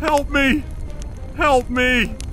Help me! Help me!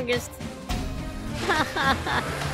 The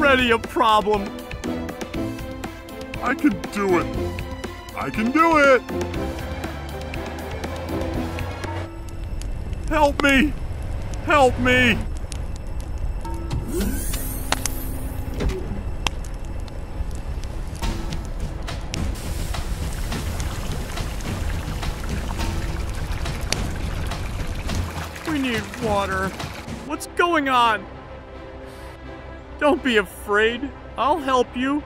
already a problem. I can do it. I can do it. Help me. Help me. We need water. What's going on? Don't be afraid. I'll help you.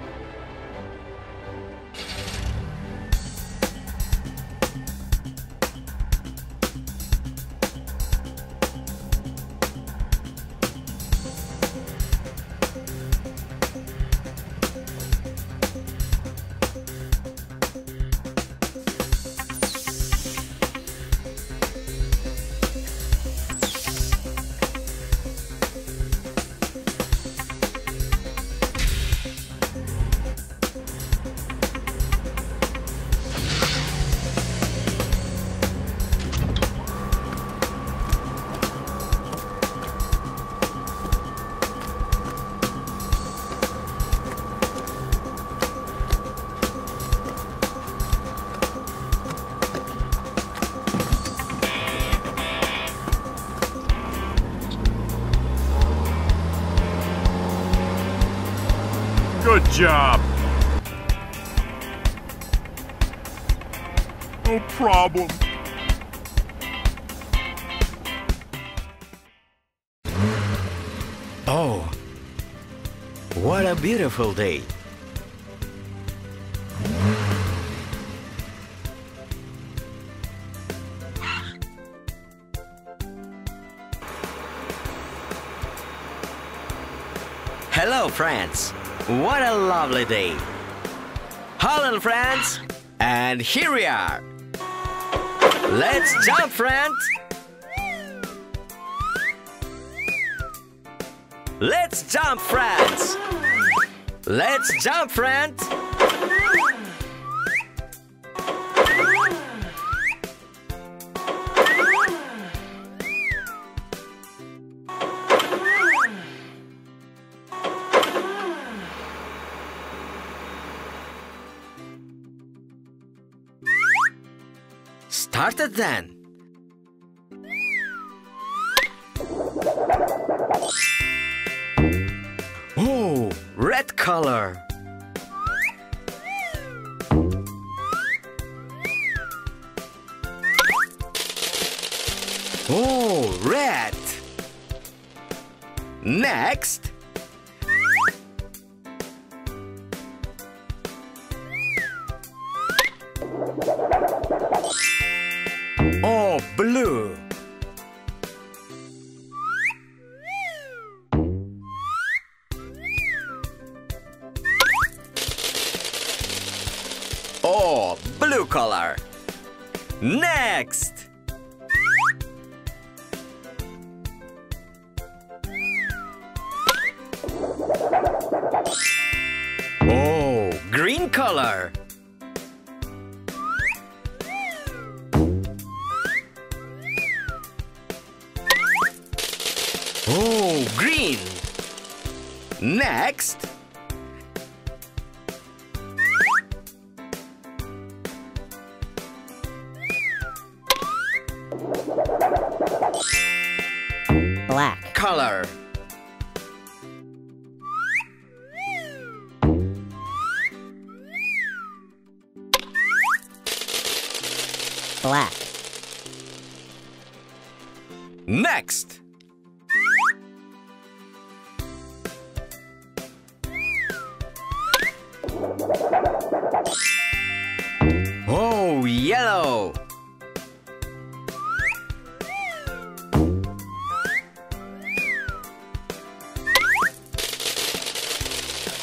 Problem. Oh, what a beautiful day. Hello, friends. What a lovely day. Hello, friends. And here we are. Let's jump, friends. Let's jump, friends! Let's jump, friends! Started then. Oh, red color. Oh, red. Next. Oh, green color. Oh, green. Next. Black. Color. Black. Next. Oh, yellow.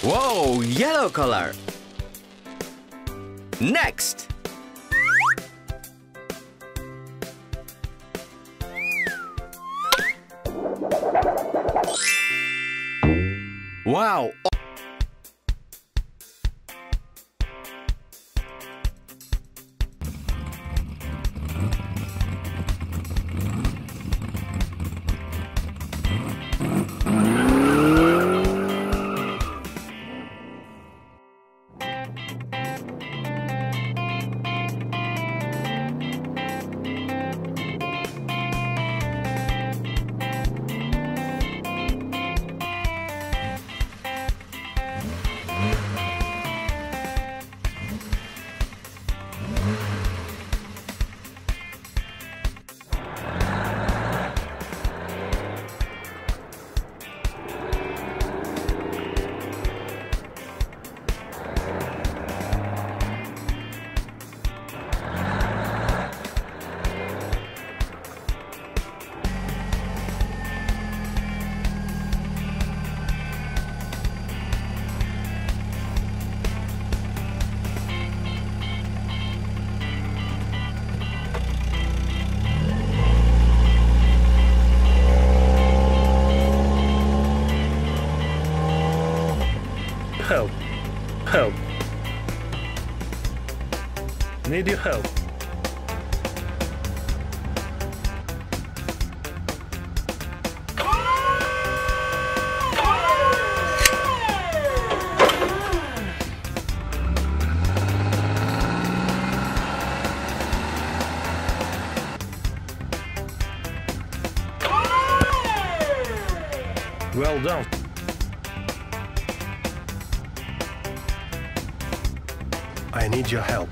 Whoa, yellow color. Next. Wow. Need your help. Well done. I need your help.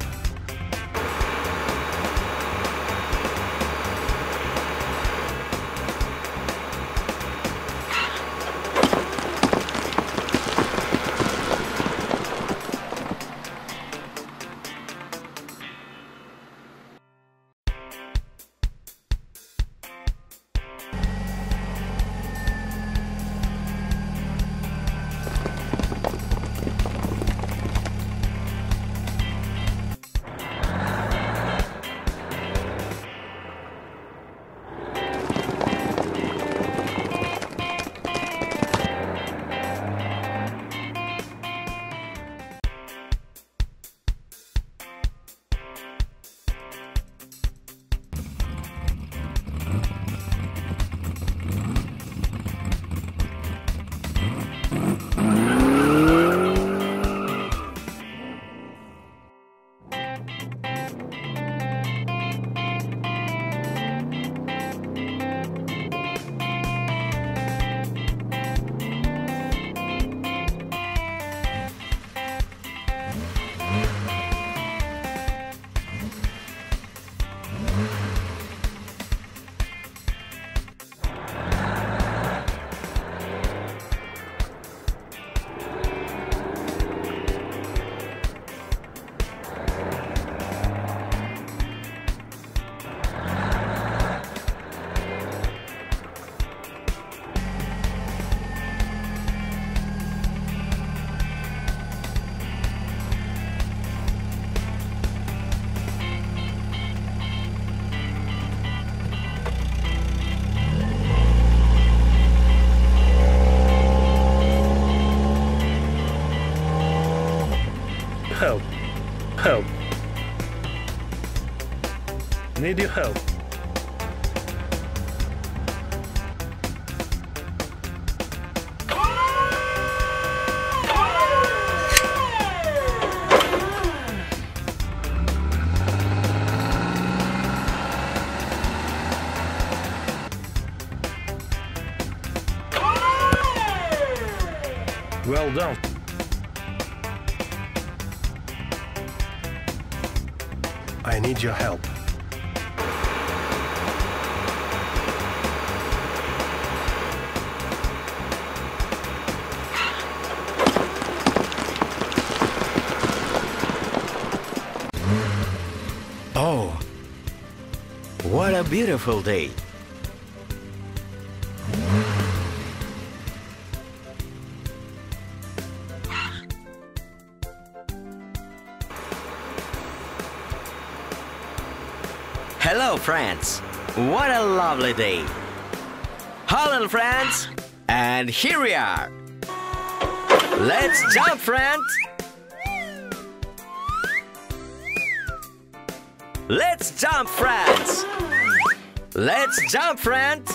need your help. Well done. I need your help. Beautiful day. Hello, friends. What a lovely day. Hello, friends. And here we are. Let's jump, friends. Let's jump, friends! Let's jump, friends!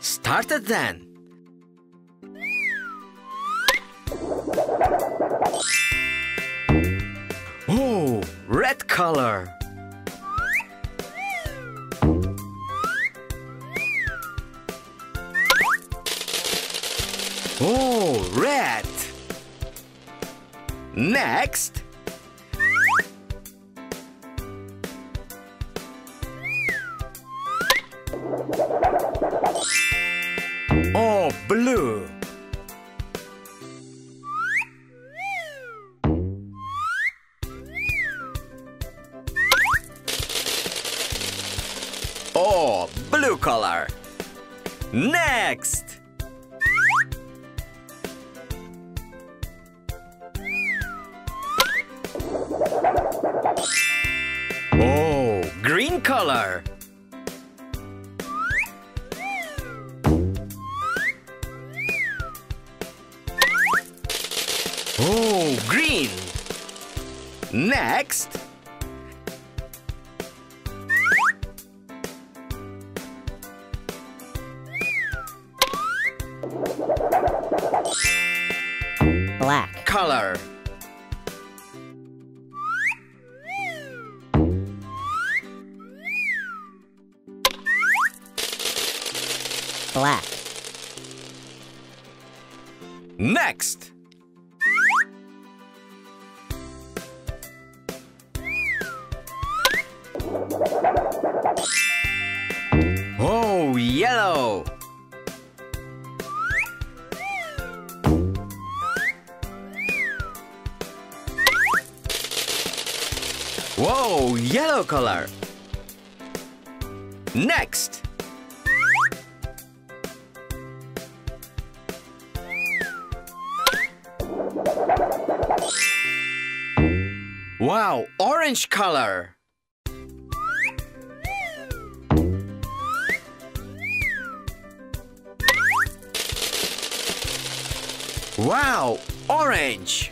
Started then. Oh, red. Next. Oh, blue. Oh, blue color. Next. Color. Oh, green. Next. black, color. Next. Oh, yellow. Whoa, yellow color. Next. Wow, orange color. Wow, orange.